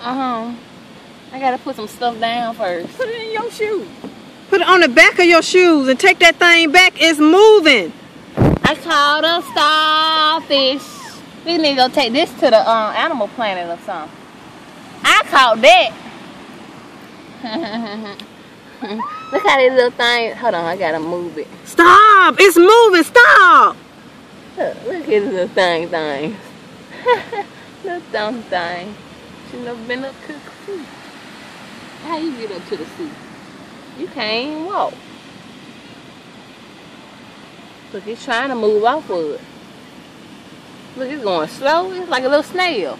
Uh-huh. I gotta put some stuff down first. Put it in your shoe. Put it on the back of your shoes and take that thing back. It's moving. I caught a starfish. We need to go take this to the um, animal planet or something. I caught that. Look how this little thing. Hold on, I gotta move it. Stop. It's moving. Stop. Look, look at this little thing thing. little dumb thing. She never been up to the sea. How you get up to the sea? You can't even walk. Look, it's trying to move off of it. Look, it's going slow. It's like a little snail.